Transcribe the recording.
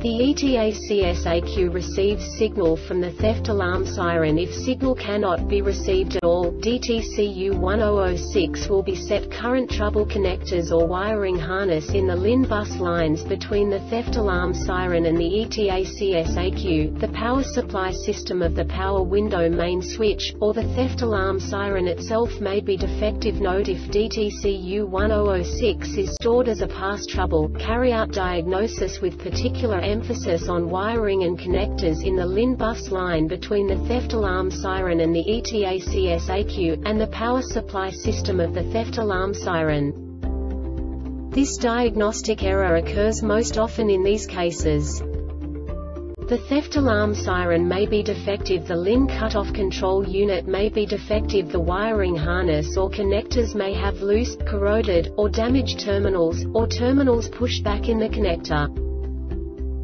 The ETACS-ECU receives signal from the theft alarm siren if signal cannot be received at all. DTC U1006 will be set current trouble connectors or wiring harness in the LIN bus lines between the theft alarm siren and the ETACS-ECU, the power supply system of the power window main switch, or the theft alarm siren itself may be defective. Note if DTC U1006 is stored as a past trouble, carry out diagnosis with particular emphasis on wiring and connectors in the LIN bus line between the theft alarm siren and the ETACS-ECU, and the power supply system of the theft alarm siren. This diagnostic error occurs most often in these cases. The theft alarm siren may be defective the LIN cutoff control unit may be defective the wiring harness or connectors may have loose, corroded, or damaged terminals, or terminals pushed back in the connector.